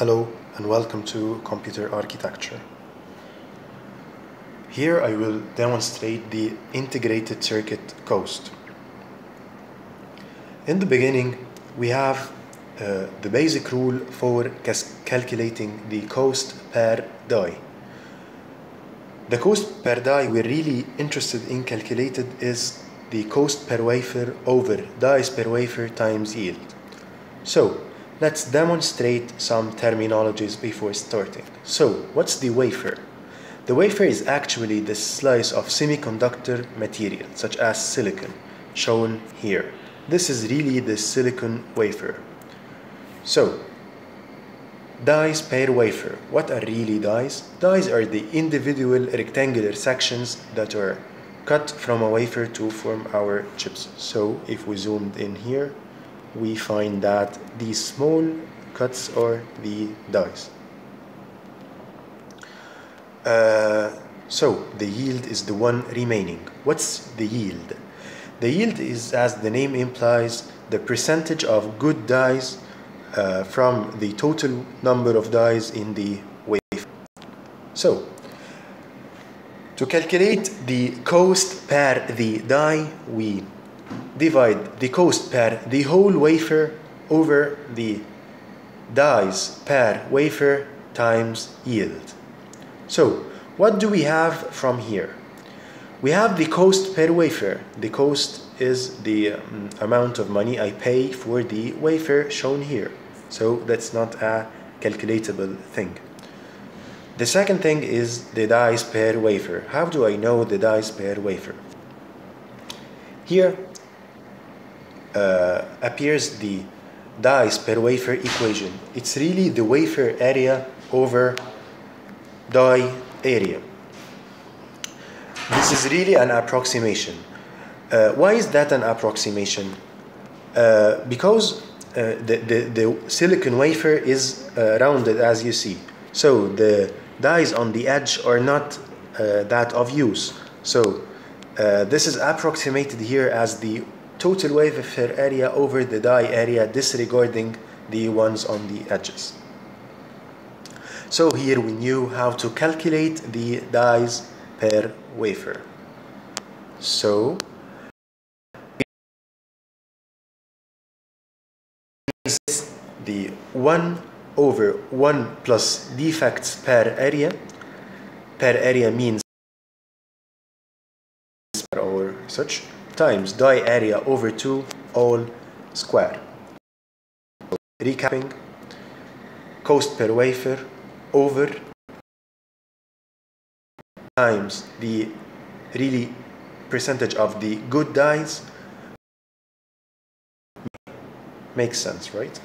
Hello and welcome to Computer Architecture. Here I will demonstrate the integrated circuit cost. In the beginning we have uh, the basic rule for calculating the cost per die. The cost per die we're really interested in calculated is the cost per wafer over dies per wafer times yield. So let's demonstrate some terminologies before starting. So what's the wafer? The wafer is actually the slice of semiconductor material such as silicon shown here. This is really the silicon wafer. So dies per wafer. What are really dies? Dies are the individual rectangular sections that are cut from a wafer to form our chips. So if we zoomed in here, we find that these small cuts are the dies. Uh, so the yield is the one remaining. What's the yield? The yield is, as the name implies, the percentage of good dies uh, from the total number of dies in the wave. So, to calculate the cost per the die, we divide the cost per the whole wafer over the dies per wafer times yield. So, what do we have from here? We have the cost per wafer. The cost is the um, amount of money I pay for the wafer shown here. So that's not a calculatable thing. The second thing is the dies per wafer. How do I know the dies per wafer? Here uh, appears the dies per wafer equation. It's really the wafer area over die area. This is really an approximation. Uh, why is that an approximation? Uh, because uh, the, the, the silicon wafer is uh, rounded as you see. So the dies on the edge are not uh, that of use. So uh, this is approximated here as the total wafer area over the die area disregarding the ones on the edges. So here we knew how to calculate the dies per wafer. So the 1 over 1 plus defects per area. Per area means or such times die area over 2 all square. Recapping, cost per wafer over times the really percentage of the good dies makes sense, right?